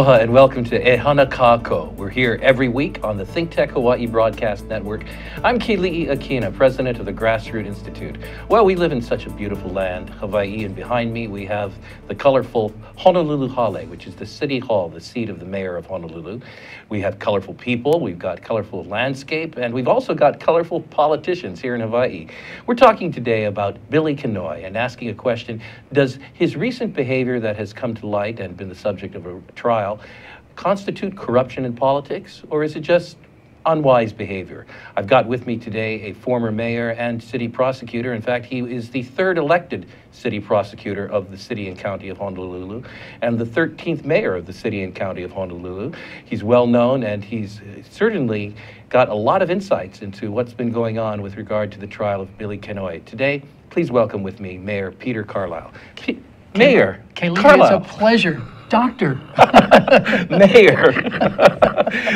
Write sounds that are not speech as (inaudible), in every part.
Aloha and welcome to Ehana Kako. Here every week on the Think Tech Hawaii Broadcast Network. I'm Keli'i Akina, president of the Grassroot Institute. Well, we live in such a beautiful land, Hawaii, and behind me we have the colorful Honolulu Hale, which is the city hall, the seat of the mayor of Honolulu. We have colorful people, we've got colorful landscape, and we've also got colorful politicians here in Hawaii. We're talking today about Billy Kenoi and asking a question, does his recent behavior that has come to light and been the subject of a trial constitute corruption in politics, or is it just unwise behavior? I've got with me today a former mayor and city prosecutor. In fact, he is the third elected city prosecutor of the city and county of Honolulu and the 13th mayor of the city and county of Honolulu. He's well known and he's uh, certainly got a lot of insights into what's been going on with regard to the trial of Billy Kenoi. Today, please welcome with me Mayor Peter Carlisle. P Mayor Keli'i, Carlisle. it's a pleasure. Doctor. (laughs) Mayor.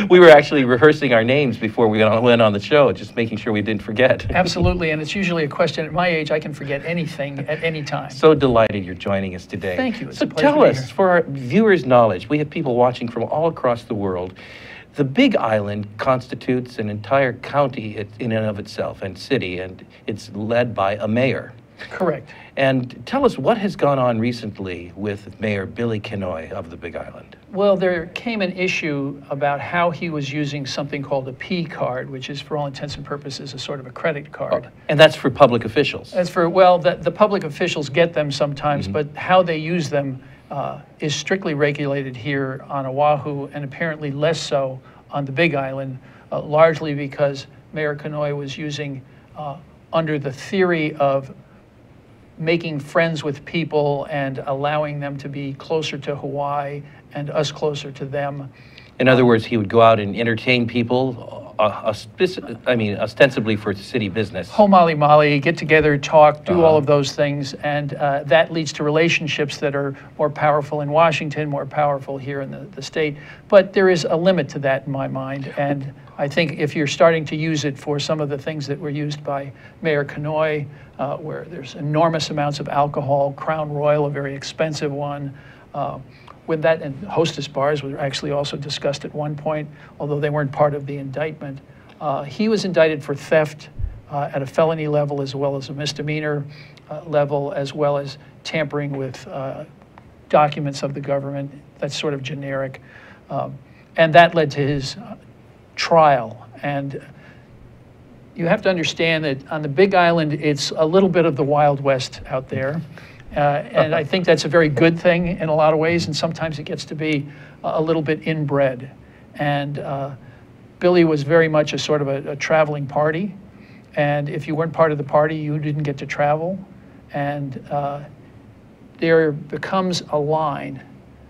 (laughs) we were actually rehearsing our names before we went on the show, just making sure we didn't forget. Absolutely, and it's usually a question. At my age, I can forget anything at any time. So delighted you're joining us today. Thank you. It's so tell us, for our viewers' knowledge, we have people watching from all across the world. The Big Island constitutes an entire county in and of itself and city, and it's led by a mayor. Correct. And tell us what has gone on recently with Mayor Billy Kenoi of the Big Island. Well, there came an issue about how he was using something called a P card, which is, for all intents and purposes, a sort of a credit card. Oh, and that's for public officials. As for well, the, the public officials get them sometimes, mm -hmm. but how they use them uh, is strictly regulated here on Oahu, and apparently less so on the Big Island, uh, largely because Mayor Kenoi was using. Uh, under the theory of making friends with people and allowing them to be closer to Hawaii and us closer to them. In other words, he would go out and entertain people, uh, I mean, ostensibly for city business. Homali Mali, get together, talk, do uh -huh. all of those things, and uh, that leads to relationships that are more powerful in Washington, more powerful here in the, the state. But there is a limit to that in my mind, and I think if you're starting to use it for some of the things that were used by Mayor Kenoi, uh, where there's enormous amounts of alcohol, Crown Royal, a very expensive one, uh, when that and hostess bars were actually also discussed at one point, although they weren't part of the indictment. Uh, he was indicted for theft uh, at a felony level as well as a misdemeanor uh, level, as well as tampering with uh, documents of the government. That's sort of generic. Um, and that led to his trial. And you have to understand that on the Big Island, it's a little bit of the Wild West out there. Uh, and I think that's a very good thing in a lot of ways, and sometimes it gets to be a little bit inbred. And uh, Billy was very much a sort of a, a, traveling party. And if you weren't part of the party, you didn't get to travel. And uh, there becomes a line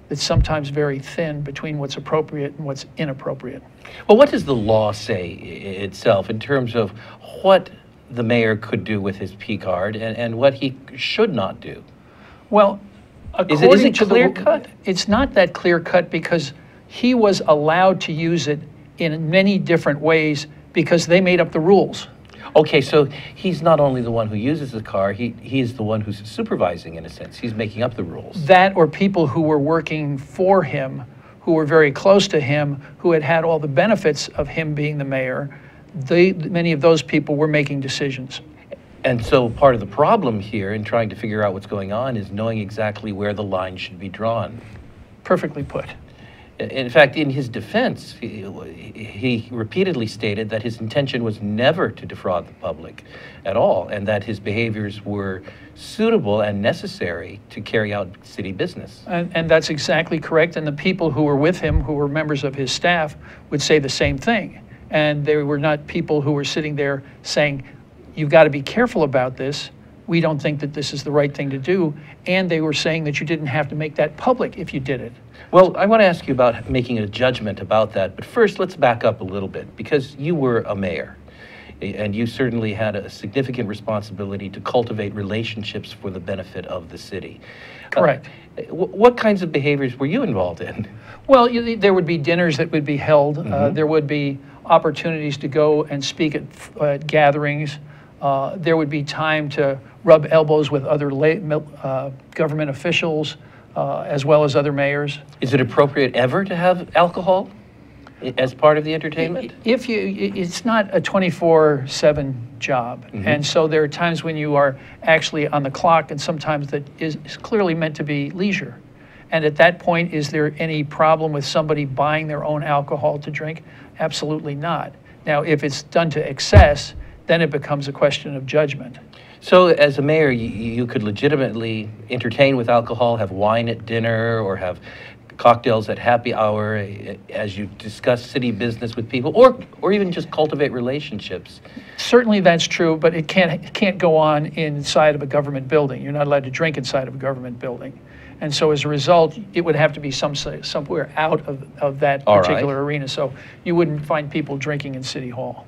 that's sometimes very thin between what's appropriate and what's inappropriate. Well, what does the law say itself in terms of what the mayor could do with his P card and, and what he should not do? Well, according is it, is it to clear the, cut? It's not that clear cut because he was allowed to use it in many different ways because they made up the rules. Okay, so he's not only the one who uses the car, he, he's the one who's supervising in a sense. He's making up the rules. That or people who were working for him, who were very close to him, who had had all the benefits of him being the mayor, they, many of those people were making decisions. And so part of the problem here in trying to figure out what's going on is knowing exactly where the line should be drawn. Perfectly put. In fact, in his defense, he, he, repeatedly stated that his intention was never to defraud the public at all, and that his behaviors were suitable and necessary to carry out city business. And, and that's exactly correct. And the people who were with him, who were members of his staff, would say the same thing. And they were not people who were sitting there saying, you've got to be careful about this we don't think that this is the right thing to do. And they were saying that you didn't have to make that public if you did it. Well, I want to ask you about making a judgment about that. But first, let's back up a little bit because you were a mayor. And you certainly had a significant responsibility to cultivate relationships for the benefit of the city. Correct. Uh, what kinds of behaviors were you involved in? Well, you, there would be dinners that would be held. Mm -hmm. uh, mm-hmm. there would be opportunities to go and speak at uh, gatherings. Uh, there would be time to rub elbows with other uh, government officials. uh, as well as other mayors. Is it appropriate ever to have alcohol as part of the entertainment? If you, it's not a 24/7 job, and so there are times when you are actually on the clock, and sometimes that is clearly meant to be leisure. And at that point, is there any problem with somebody buying their own alcohol to drink? Absolutely not. Now, if it's done to excess, then it becomes a question of judgment. So, as a mayor, you, you could legitimately entertain with alcohol, have wine at dinner, or have cocktails at happy hour eh, as you discuss city business with people, or, or even just cultivate relationships. Certainly, that's true, but it can't, it can't go on inside of a government building. You're not allowed to drink inside of a government building. And so as a result, it would have to be some, somewhere out of, of that All right. particular arena. So you wouldn't find people drinking in City Hall.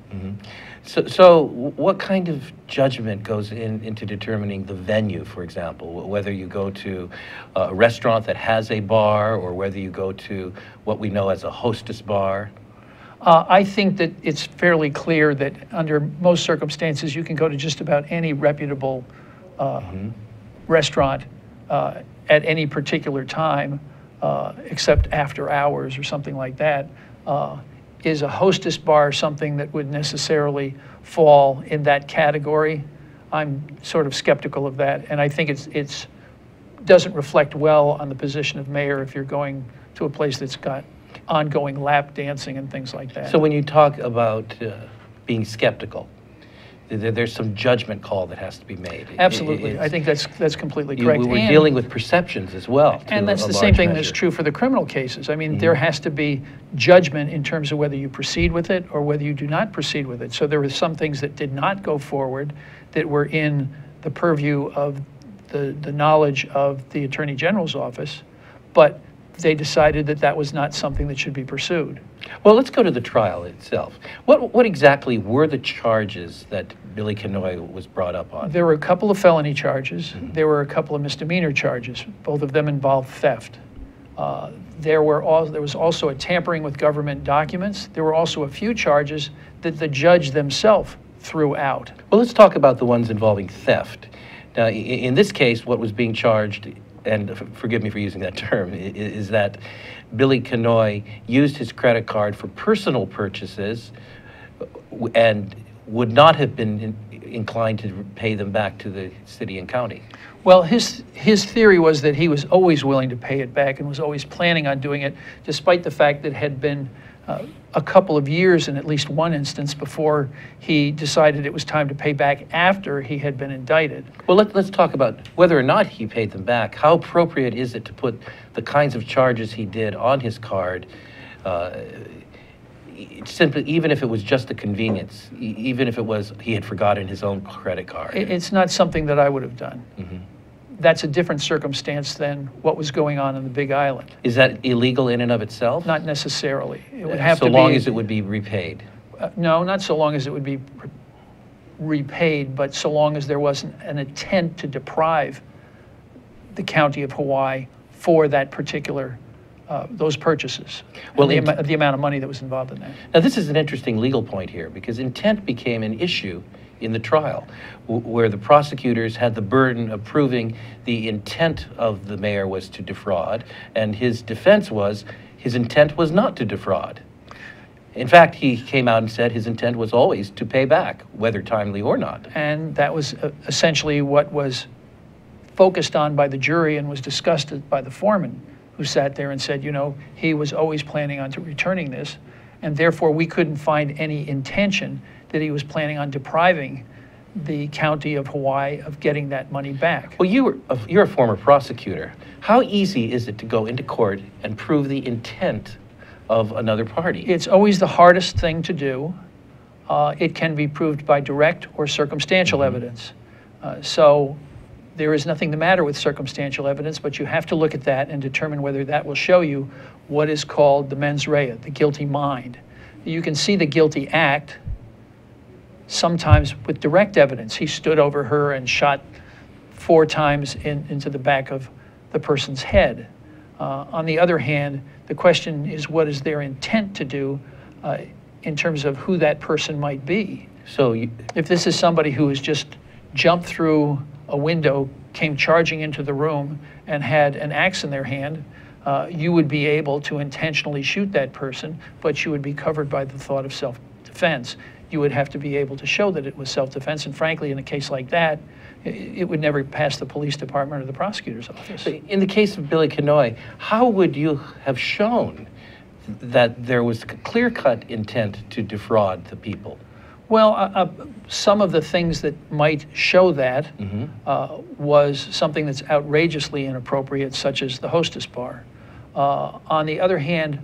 So, so what kind of judgment goes in, into determining the venue, for example? Whether you go to a restaurant that has a bar, or whether you go to what we know as a hostess bar? Uh, I think that it's fairly clear that under most circumstances, you can go to just about any reputable uh, restaurant uh, at any particular time, uh, except after hours or something like that. Uh, Is a hostess bar something that would necessarily fall in that category? I'm sort of skeptical of that, and I think it's, it's, doesn't reflect well on the position of mayor if you're going to a place that's got ongoing lap dancing and things like that. So when you talk about uh, being skeptical, there's some judgment call that has to be made. Absolutely. it's- I think that's, that's completely you- correct. we We're And- dealing with perceptions as well. And that's a the same thing that's measure. Mm-hmm. true for the criminal cases. I mean, there has to be judgment in terms of whether you proceed with it or whether you do not proceed with it. So there were some things that did not go forward that were in the purview of the, the knowledge of the Attorney General's office, but they decided that that was not something that should be pursued. Well, let's go to the trial itself. What, what exactly were the charges that Billy Kenoi was brought up on? There were a couple of felony charges. Mm-hmm. There were a couple of misdemeanor charges. Both of them involved theft. Uh, There were, al- there was also a tampering with government documents. There were also a few charges that the judge themselves threw out. Well, let's talk about the ones involving theft. Now, in this case, what was being charged, and forgive me for using that (laughs) term, is that Billy Kenoi used his credit card for personal purchases uh, and would not have been in- inclined to pay them back to the city and county. Well, his, his theory was that he was always willing to pay it back and was always planning on doing it, despite the fact that it had been uh, a couple of years in at least one instance before he decided it was time to pay back after he had been indicted. Well, let, let's talk about whether or not he paid them back. How appropriate is it to put the kinds of charges he did on his card, uh, simply, even if it was just a convenience, even if it was he had forgotten his own credit card? It's not something that I would have done. Mm-hmm. That's a different circumstance than what was going on in the Big Island. Is that illegal in and of itself? Not necessarily. It would have so to long be, as it would be repaid. uh, no, not so long as it would be re- repaid, but so long as there wasn't an intent to deprive the county of Hawaii for that particular uh, those purchases. Well, the, amo- the amount of money that was involved in that. Now, this is an interesting legal point here because intent became an issue in the trial, where the prosecutors had the burden of proving the intent of the mayor was to defraud, and his defense was his intent was not to defraud. In fact, he came out and said his intent was always to pay back, whether timely or not. And that was uh, essentially what was focused on by the jury and was discussed by the foreman, who sat there and said, you know, he was always planning on to returning this, and therefore we couldn't find any intention that he was planning on depriving the county of Hawaii of getting that money back. Well, you were, a- you're a former prosecutor. How easy is it to go into court and prove the intent of another party? It's always the hardest thing to do. Uh, It can be proved by direct or circumstantial evidence. Uh, So there is nothing the matter with circumstantial evidence, but you have to look at that and determine whether that will show you what is called the mens rea, the guilty mind. You can see the guilty act sometimes with direct evidence. He stood over her and shot four times in, into the back of the person's head. Uh, on the other hand, the question is what is their intent to do uh, in terms of who that person might be. So you, If this is somebody who has just jumped through a window came charging into the room and had an axe in their hand, uh, you would be able to intentionally shoot that person, but you would be covered by the thought of self defense. You would have to be able to show that it was self defense. And frankly, in a case like that, it would never pass the police department or the prosecutor's office. In the case of Billy Kenoi, how would you have shown that there was clear cut intent to defraud the people? Well, uh, uh, some of the things that might show that mm-hmm. uh, was something that's outrageously inappropriate, such as the hostess bar. Uh, on the other hand,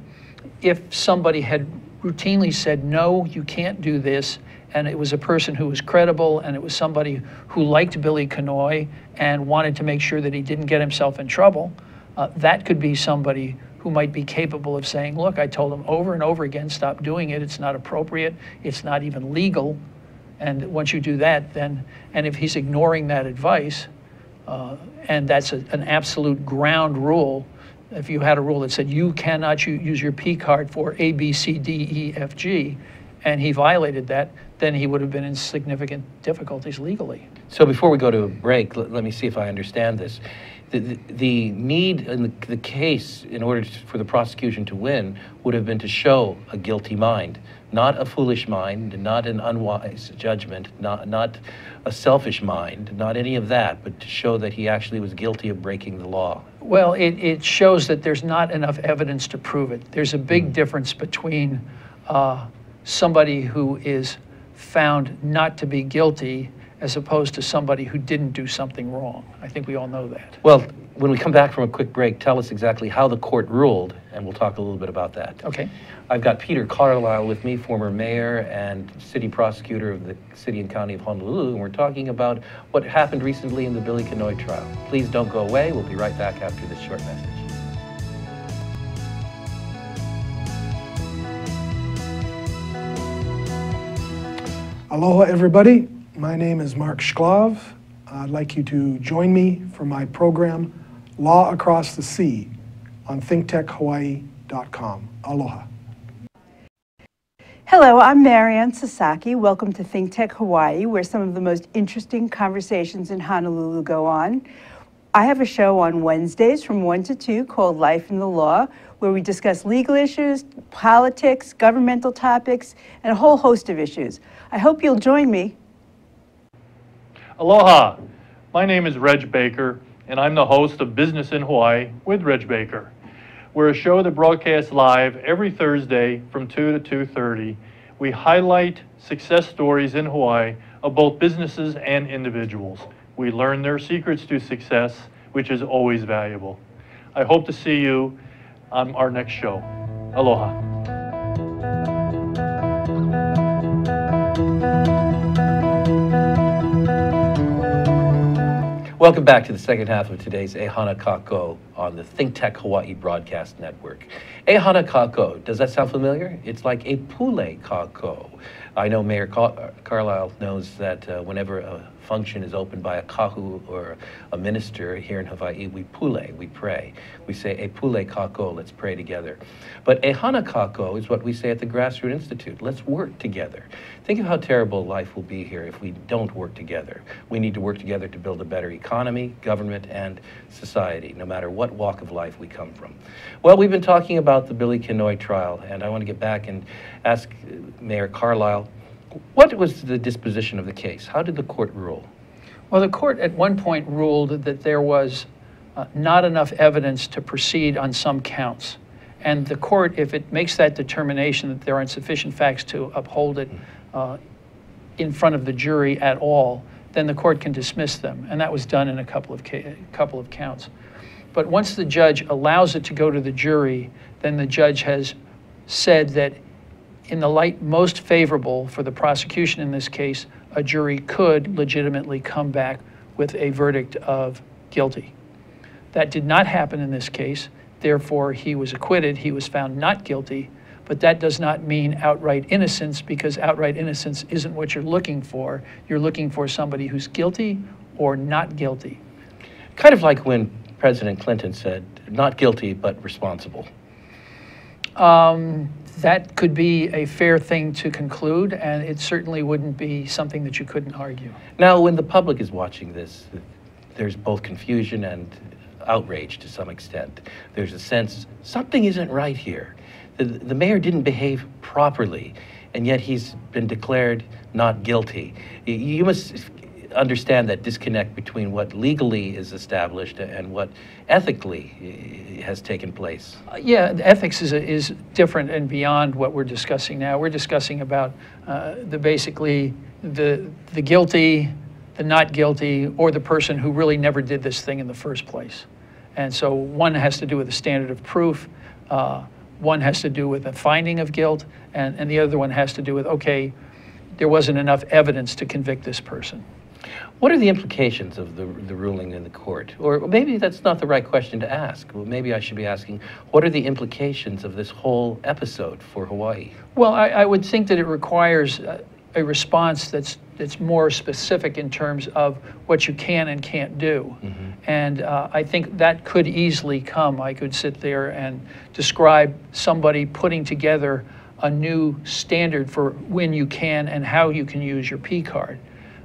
if somebody had routinely said, no, you can't do this, and it was a person who was credible, and it was somebody who liked Billy Kenoi and wanted to make sure that he didn't get himself in trouble, uh, that could be somebody who might be capable of saying, look, I told him over and over again, stop doing it. It's not appropriate. It's not even legal. And once you do that, then, and if he's ignoring that advice, uh, and that's a, an absolute ground rule, if you had a rule that said you cannot use your P card for A, B, C, D, E, F, G, and he violated that, then he would have been in significant difficulties legally. So before we go to a break, let, let me see if I understand this. The, the, the need in the, the, case in order to, for the prosecution to win would have been to show a guilty mind, not a foolish mind, not an unwise judgment, not, not a selfish mind, not any of that, but to show that he actually was guilty of breaking the law. Well, it, it shows that there's not enough evidence to prove it. There's a big mm. difference between uh, somebody who is found not to be guilty as opposed to somebody who didn't do something wrong. I think we all know that. Well, when we come back from a quick break, tell us exactly how the court ruled, and we'll talk a little bit about that. Okay. I've got Peter Carlisle with me, former mayor and city prosecutor of the city and county of Honolulu, and we're talking about what happened recently in the Billy Kenoi trial. Please don't go away. We'll be right back after this short message. Aloha, everybody. My name is Mark Shklov. I'd like you to join me for my program, Law Across the Sea, on thinktechhawaii.com. Aloha. Hello, I'm Marianne Sasaki. Welcome to ThinkTech Hawaii, where some of the most interesting conversations in Honolulu go on. I have a show on Wednesdays from 1 to 2 called Life in the Law, where we discuss legal issues, politics, governmental topics, and a whole host of issues. I hope you'll join me. Aloha, my name is Reg Baker, and I'm the host of Business in Hawaii with Reg Baker. We're a show that broadcasts live every Thursday from 2 to 2.30. We highlight success stories in Hawaii of both businesses and individuals. We learn their secrets to success, which is always valuable. I hope to see you on our next show. Aloha. Welcome back to the second half of today's Ehana Kako on the Think Tech Hawaii Broadcast Network. Ehana Kako, does that sound familiar? It's like a pule kakou. I know Mayor Car- Carlisle knows that uh, whenever a function is opened by a kahu or a minister here in Hawaii, we pule, we pray. We say, e pule kakou, let's pray together. But ehana kako is what we say at the Grassroot Institute, let's work together. Think of how terrible life will be here if we don't work together. We need to work together to build a better economy, government, and society, no matter what walk of life we come from. Well, we've been talking about the Billy Kenoi trial, and I want to get back and ask uh, Mayor Carlisle, what was the disposition of the case? How did the court rule? Well, the court at one point ruled that there was uh, not enough evidence to proceed on some counts. And the court, if it makes that determination that there aren't sufficient facts to uphold it uh, in front of the jury at all, then the court can dismiss them. And that was done in a couple of, ca- couple of counts. But once the judge allows it to go to the jury, then the judge has said that in the light most favorable for the prosecution in this case, a jury could legitimately come back with a verdict of guilty. That did not happen in this case. Therefore, he was acquitted. He was found not guilty. But that does not mean outright innocence because outright innocence isn't what you're looking for. You're looking for somebody who's guilty or not guilty. Kind of like when President Clinton said, not guilty, but responsible. Um, that could be a fair thing to conclude, and it certainly wouldn't be something that you couldn't argue. Now, when the public is watching this, there's both confusion and outrage to some extent. There's a sense something isn't right here. The, the mayor didn't behave properly, and yet he's been declared not guilty. You must understand that disconnect between what legally is established and what ethically eh, has taken place. Uh, Yeah, ethics is, is different and beyond what we're discussing now. We're discussing about uh, the basically the, the guilty, the not guilty, or the person who really never did this thing in the first place. And so one has to do with the standard of proof, uh, one has to do with the finding of guilt, and, and the other one has to do with, okay, there wasn't enough evidence to convict this person. What are the implications of the, the ruling in the court? Or maybe that's not the right question to ask. Well, maybe I should be asking, what are the implications of this whole episode for Hawaii? Well, I, I would think that it requires uh, a response that's, that's more specific in terms of what you can and can't do. And uh, I think that could easily come. I could sit there and describe somebody putting together a new standard for when you can and how you can use your P card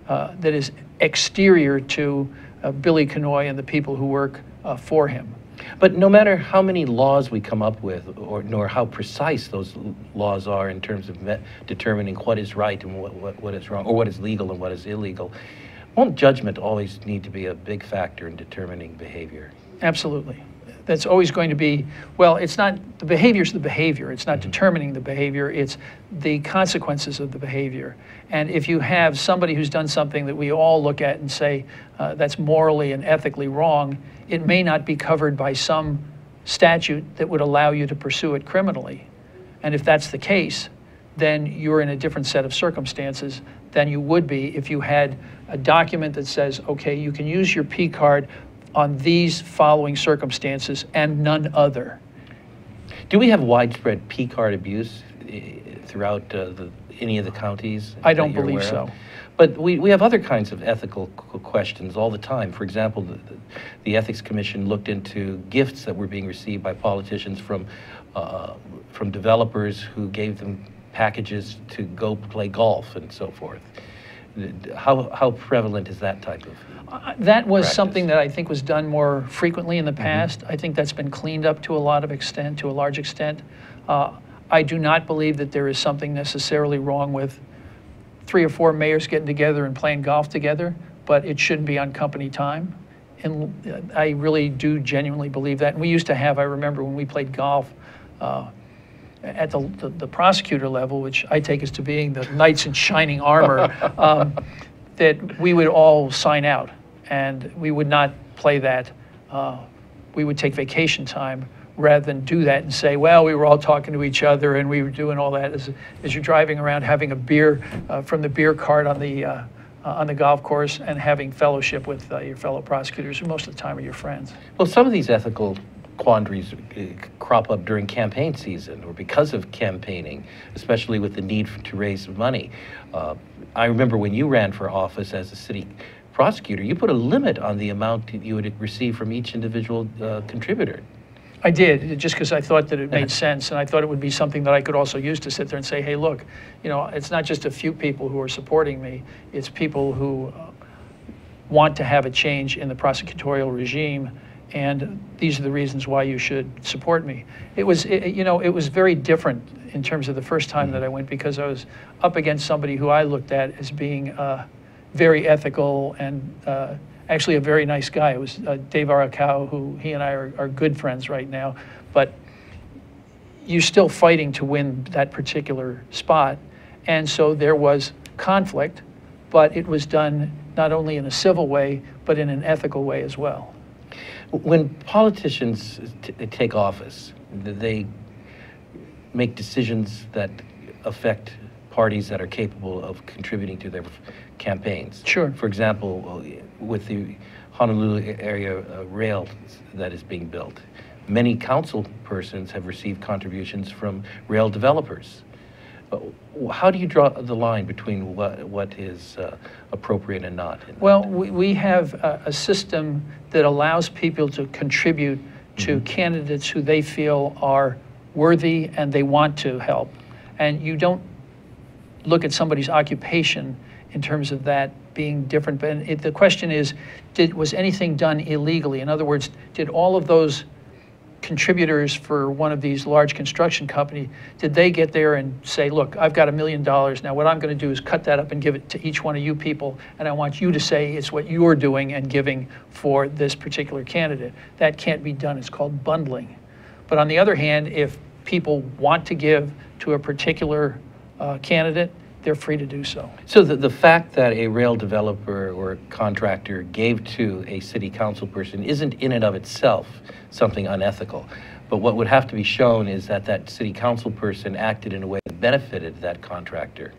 uh, that is exterior to uh, Billy Kenoi and the people who work uh, for him. But no matter how many laws we come up with, or nor how precise those laws are in terms of determining what is right and what, what, what is wrong, or what is legal and what is illegal, won't judgment always need to be a big factor in determining behavior? Absolutely. That's always going to be, well, it's not, the behavior's the behavior. It's not determining the behavior, it's the consequences of the behavior. And if you have somebody who's done something that we all look at and say uh, that's morally and ethically wrong, it may not be covered by some statute that would allow you to pursue it criminally. And if that's the case, then you're in a different set of circumstances than you would be if you had a document that says, okay, you can use your P card on these following circumstances and none other. Do we have widespread P card abuse eh, throughout uh, the, any of the counties? I don't believe aware of? so. But we, we have other kinds of ethical questions all the time. For example, the, the- the Ethics Commission looked into gifts that were being received by politicians from, uh, from developers who gave them packages to go play golf and so forth. How, how prevalent is that type of? Uh, That was Practice. something that I think was done more frequently in the past. I think that's been cleaned up to a lot of extent, to a large extent. Uh, I do not believe that there is something necessarily wrong with three or four mayors getting together and playing golf together, but it shouldn't be on company time. And uh, I really do genuinely believe that. And we used to have, I remember when we played golf, uh, at the, the, the prosecutor level, which I take as to being the knights in shining armor, (laughs) um, that we would all sign out and we would not play that. Uh, we would take vacation time rather than do that and say, well, we were all talking to each other and we were doing all that as, as you're driving around having a beer uh, from the beer cart on the, uh, uh, on the golf course and having fellowship with uh, your fellow prosecutors, who most of the time are your friends. Well, some of these ethical quandaries uh, crop up during campaign season or because of campaigning, especially with the need to raise money. Uh, I remember when you ran for office as a city prosecutor, you put a limit on the amount that you would receive from each individual uh, contributor. I did, just because I thought that it made sense, and I thought it would be something that I could also use to sit there and say, hey, look, you know, it's not just a few people who are supporting me, it's people who uh, want to have a change in the prosecutorial regime, and these are the reasons why you should support me. It was, it- you know, it was very different in terms of the first time that I went, because I was up against somebody who I looked at as being uh, very ethical and uh, actually a very nice guy. It was uh, Dave Arakawa, who he and I are, are good friends right now. But you're still fighting to win that particular spot. And so there was conflict, but it was done not only in a civil way, but in an ethical way as well. When politicians t- take office, they make decisions that affect parties that are capable of contributing to their campaigns. Sure. For example, with the Honolulu area uh, rail that is being built, many council persons have received contributions from rail developers. Uh, How do you draw the line between what, what is uh, appropriate and not? Well, we, we have a, a system that allows people to contribute to candidates who they feel are worthy and they want to help. And you don't look at somebody's occupation in terms of that being different. But it, the question is, did, was anything done illegally? In other words, did all of those contributors for one of these large construction company, did they get there and say, look, I've got a million dollars. Now what I'm going to do is cut that up and give it to each one of you people, and I want you to say it's what you're doing and giving for this particular candidate. That can't be done. It's called bundling. But on the other hand, if people want to give to a particular uh, candidate, they're free to do so. So the, the fact that a rail developer or contractor gave to a city council person isn't in and of itself something unethical. But what would have to be shown is that that city council person acted in a way that benefited that contractor.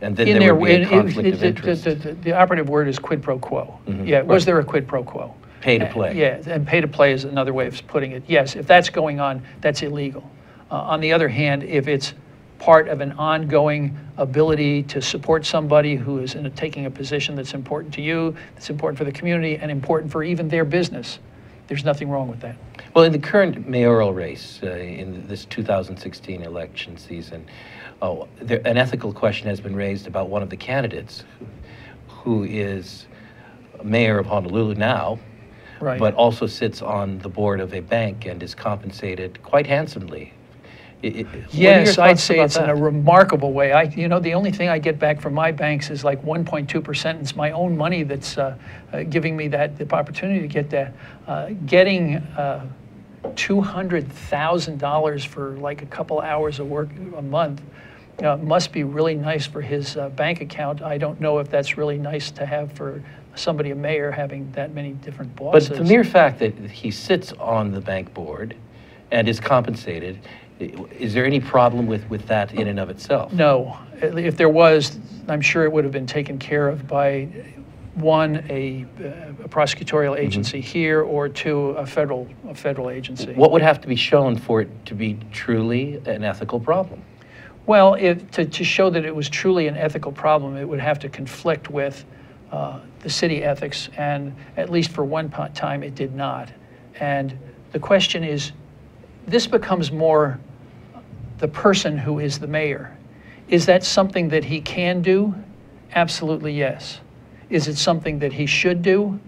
And then In there would be a conflict it- of the- interest. The, the- the operative word is quid pro quo. Yeah, was there a quid pro quo? Pay to Uh, play. Yeah, and pay to play is another way of putting it. Yes, if that's going on, that's illegal. Uh, On the other hand, if it's part of an ongoing ability to support somebody who is in a- taking a position that's important to you, that's important for the community, and important for even their business, there's nothing wrong with that. Well, in the current mayoral race, uh, in this 2016 election season, oh, there, an ethical question has been raised about one of the candidates who is mayor of Honolulu now, Right. but also sits on the board of a bank and is compensated quite handsomely. I- I- what are your Yes, I'd say it's in a remarkable way. I, you know, the only thing I get back from my banks is like 1.2%. It's my own money that's uh, uh, giving me that the opportunity to get that. Uh, getting uh, $200,000 for like a couple hours of work a month uh, must be really nice for his uh, bank account. I don't know if that's really nice to have for somebody, a mayor, having that many different bosses. But the mere fact that he sits on the bank board and is compensated, is there any problem with, with that in and of itself? No. If there was, I'm sure it would have been taken care of by, one, a a prosecutorial Mm-hmm. agency here, or two, a federal, a federal agency. What would have to be shown for it to be truly an ethical problem? Well, if, to, to show that it was truly an ethical problem, it would have to conflict with uh, the city ethics, and at least for one time, it did not. And the question is, this becomes more the person who is the mayor. Is that something that he can do? Absolutely yes. Is it something that he should do?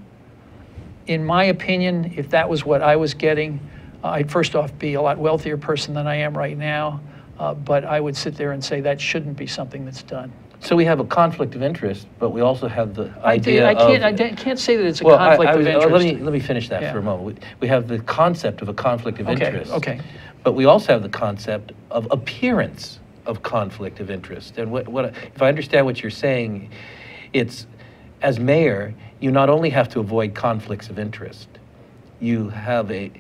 In my opinion, if that was what I was getting, uh, I'd first off be a lot wealthier person than I am right now. Uh, but I would sit there and say that shouldn't be something that's done. So we have a conflict of interest, but we also have the I, idea I can't. of. I can't say that it's a Well, conflict I of was- uh, interest. Let me, let me finish that Yeah. for a moment. We- We have the concept of a conflict of Okay, interest. okay. But we also have the concept of appearance of conflict of interest. And what, what, if I understand what you're saying, it's, as mayor, you not only have to avoid conflicts of interest, you have a,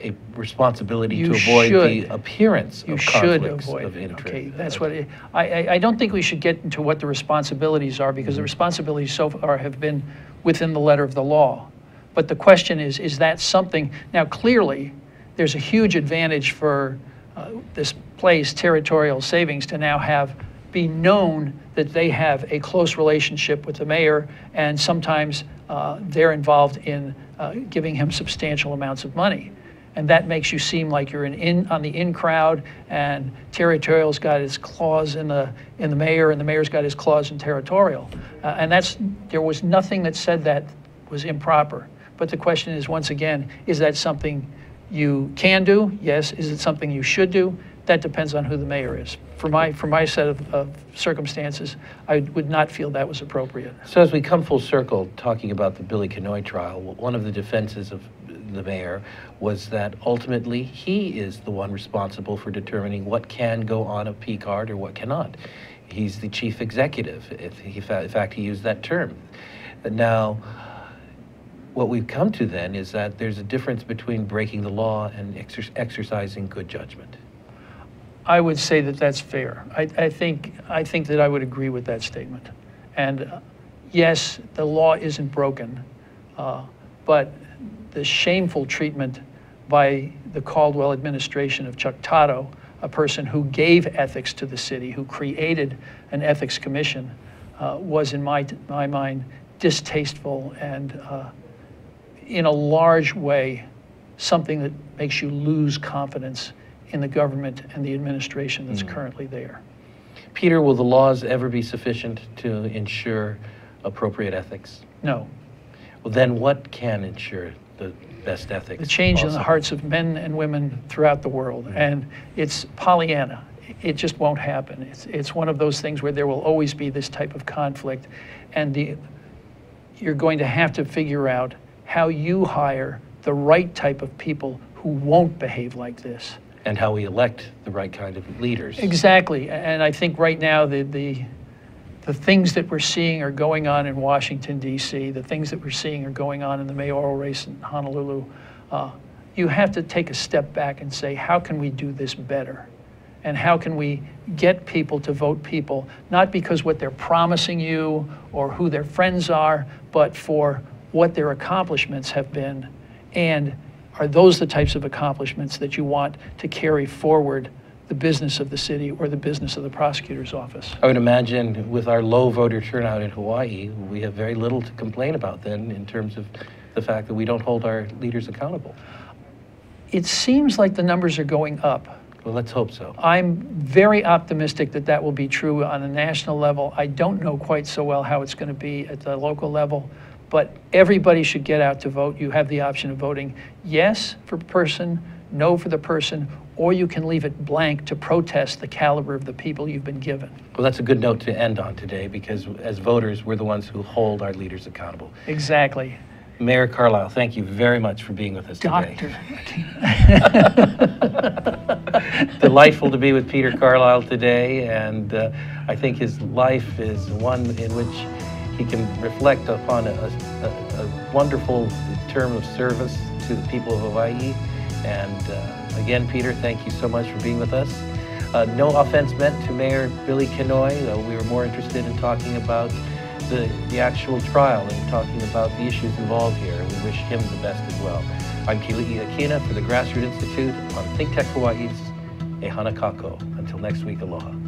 a responsibility You to avoid the appearance You of should conflicts avoid. of interest. Okay, that's what. It, I, I I don't think we should get into what the responsibilities are because the mm-hmm. responsibilities so far have been within the letter of the law. But the question is, is that something? Now, clearly, there's a huge advantage for uh, this place, Territorial Savings, to now have be known that they have a close relationship with the mayor, and sometimes uh, they're involved in uh, giving him substantial amounts of money. And that makes you seem like you're in, on the in crowd and territorial's got his claws in the in the mayor and the mayor's got his claws in territorial. Uh, and that's there was nothing that said that was improper. But the question is once again is that something you can do yes is it something you should do that depends on who the mayor is for my for my set of, of circumstances i would not feel that was appropriate So as we come full circle, talking about the Billy Kenoi trial, one of the defenses of the mayor was that ultimately he is the one responsible for determining what can go on a P card or what cannot. He's the chief executive. If he, in fact, he used that term. Now, what we've come to then is that there's a difference between breaking the law and exer- exercising good judgment. I would say that that's fair. I, I think, I think that I would agree with that statement. And uh, yes, the law isn't broken, uh, but the shameful treatment by the Caldwell administration of Chuck Totto, a person who gave ethics to the city, who created an ethics commission, uh, was in my, my mind distasteful and uh, in a large way something that makes you lose confidence in the government and the administration that's Mm. currently there. Peter, will the laws ever be sufficient to ensure appropriate ethics? No. Well, then what can ensure the best ethics? the change in the hearts of men and women throughout the world. And it's Pollyanna. It just won't happen. It's, it's one of those things where there will always be this type of conflict. And the, you're going to have to figure out how you hire the right type of people who won't behave like this. And how we elect the right kind of leaders. Exactly. And I think right now the, the, the things that we're seeing are going on in Washington, D.C., the things that we're seeing are going on in the mayoral race in Honolulu. Uh, you have to take a step back and say, how can we do this better? And how can we get people to vote people, not because what they're promising you or who their friends are, but for what their accomplishments have been and are those the types of accomplishments that you want to carry forward the business of the city or the business of the prosecutor's office? I would imagine with our low voter turnout in Hawaii, we have very little to complain about then in terms of the fact that we don't hold our leaders accountable. It seems like the numbers are going up. Well, let's hope so. I'm very optimistic that that will be true on a national level. I don't know quite so well how it's going to be at the local level, but everybody should get out to vote. You have the option of voting yes for person, no for the person, or you can leave it blank to protest the caliber of the people you've been given. Well, that's a good note to end on today because as voters, we're the ones who hold our leaders accountable. Exactly. Mayor Carlisle, thank you very much for being with us today. Doctor. (laughs) (laughs) Delightful to be with Peter Carlisle today, and uh, I think his life is one in which he can reflect upon a, a, a wonderful term of service to the people of Hawaii. And uh, again, Peter, thank you so much for being with us. Uh, no offense meant to Mayor Billy Kenoi. Uh, we were more interested in talking about the, the actual trial and talking about the issues involved here. And we wish him the best as well. I'm Keli'i Akina for the Grassroot Institute on Think Tech Hawaii's Ehana Kako. Until next week, aloha.